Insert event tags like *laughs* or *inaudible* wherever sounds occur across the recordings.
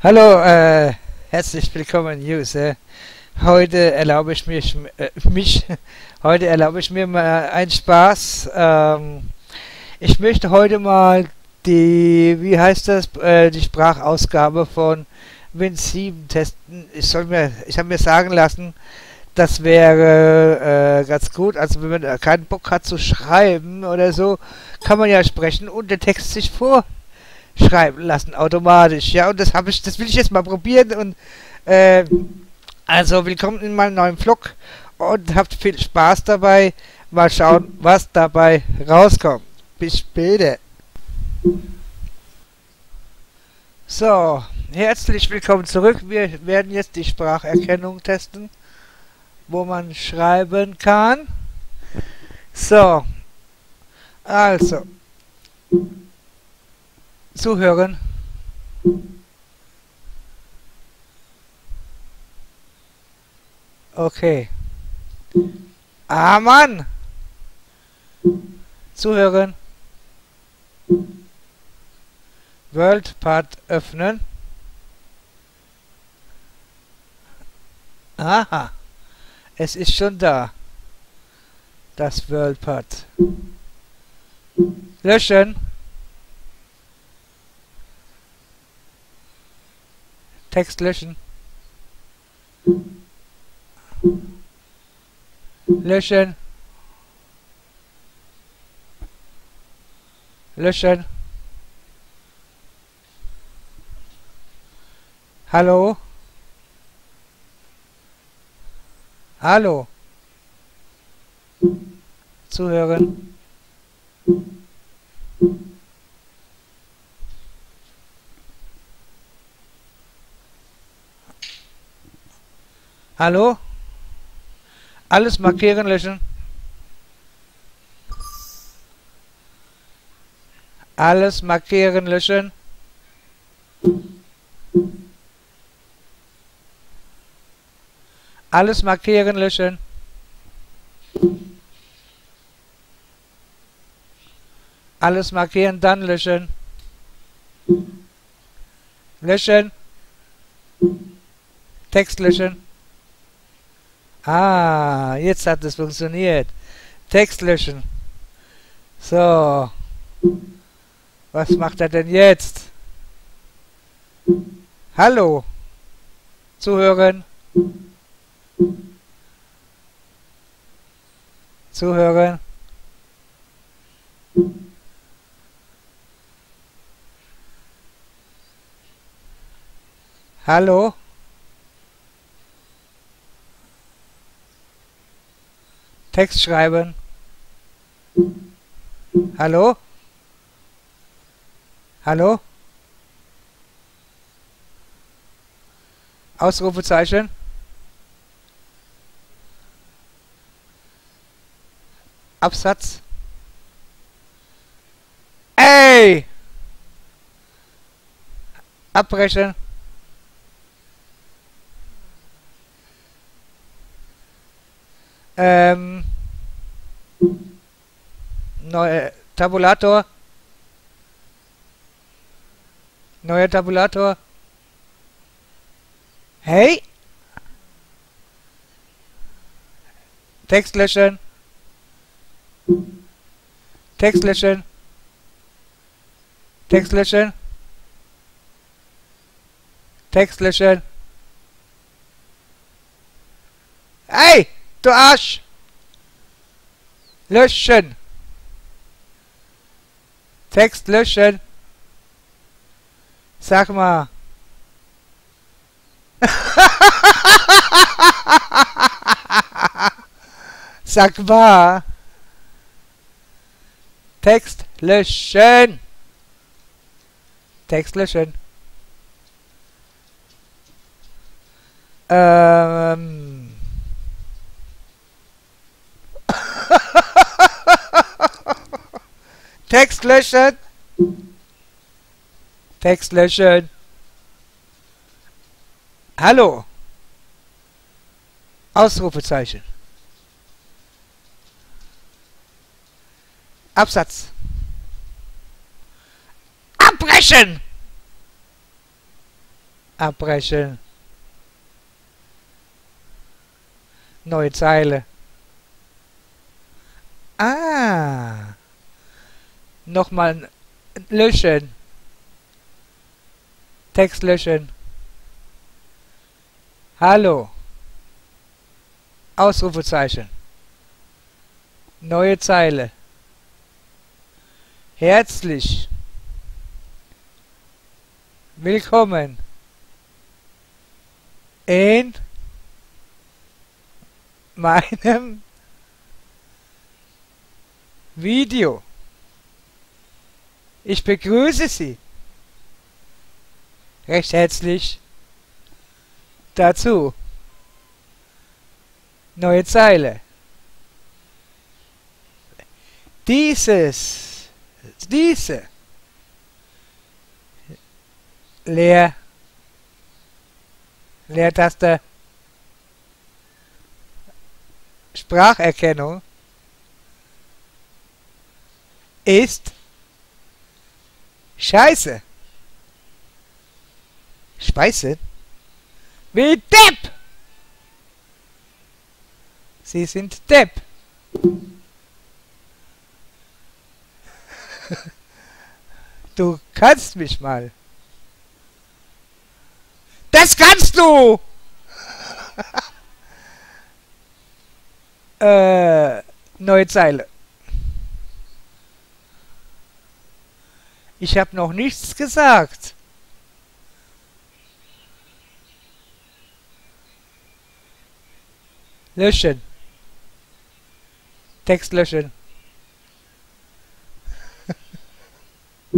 Hallo, äh, herzlich willkommen, User. Heute erlaube ich mich, äh, mich, *laughs* heute erlaube ich mir mal einen Spaß. Ähm, ich möchte heute mal die, wie heißt das, äh, die Sprachausgabe von Win 7 testen. Ich soll mir, ich habe mir sagen lassen, das wäre äh, ganz gut. Also wenn man keinen Bock hat zu schreiben oder so, kann man ja sprechen und der Text sich vorschreiben lassen automatisch. Ja, und das habe ich, das will ich jetzt mal probieren und äh, also willkommen in meinem neuen Vlog und habt viel Spaß dabei. Mal schauen, was dabei rauskommt. Bis später. So, herzlich willkommen zurück. Wir werden jetzt die Spracherkennung testen, wo man schreiben kann. So, also, zuhören. Okay. Ah, Mann! Zuhören. WorldPad öffnen. Aha. Es ist schon da. Das WorldPad. Löschen. Text löschen. Löschen. Löschen. Hallo? Hallo? Zuhören. Hallo? Alles markieren, löschen. Alles markieren, löschen. Alles markieren, löschen. Alles markieren, dann löschen. Löschen. Text löschen. Ah, jetzt hat es funktioniert. Text löschen. So. Was macht er denn jetzt? Hallo. Zuhören. Zuhören. Hallo? Text schreiben. Hallo? Hallo? Ausrufezeichen. Absatz. Ey! Abbrechen. Ähm, neue Tabulator. Neuer Tabulator. Hey! Text löschen. Text löschen. Text löschen. Text löschen. Hey! Du Arsch! Löschen! Text löschen! Sag mal. *laughs* Sag mal. Text löschen. Text löschen. Ähm. Text löschen. Text löschen. Hallo. Ausrufezeichen. Absatz. Abbrechen! Abbrechen. Neue Zeile. Ah. Nochmal löschen. Text löschen. Hallo. Ausrufezeichen. Neue Zeile. Herzlich. Willkommen. In meinem *laughs* Video. Ich begrüße Sie recht herzlich dazu. Neue Zeile. Dieses, diese, leer, Leertaste, Spracherkennung ist Scheiße. Speise? Wie Depp! Sie sind Depp. *laughs* Du kannst mich mal. Das kannst du! *laughs* äh, neue Zeile. Ich habe noch nichts gesagt. Löschen. Text löschen. *laughs*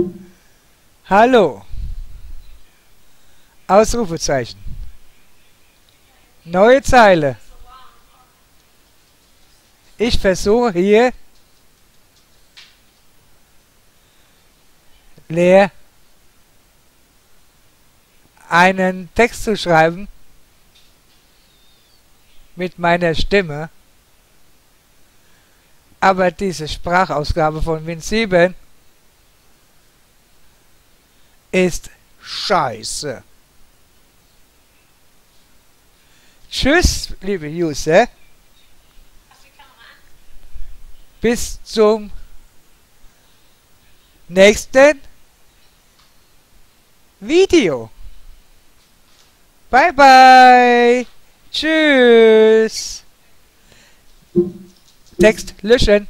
Hallo. Ausrufezeichen. Neue Zeile. Ich versuche hier leer einen Text zu schreiben mit meiner Stimme. Aber diese Sprachausgabe von Win 7 ist scheiße. Tschüss, liebe User. Bis zum nächsten Video. Bye bye. Tschüss. Text löschen.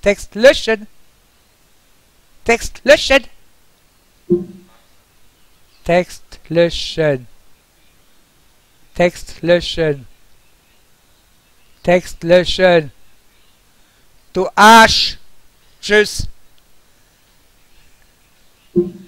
Text löschen. Text löschen. Text löschen. Text löschen. Text löschen. Du Arsch. Tschüss. Thank you.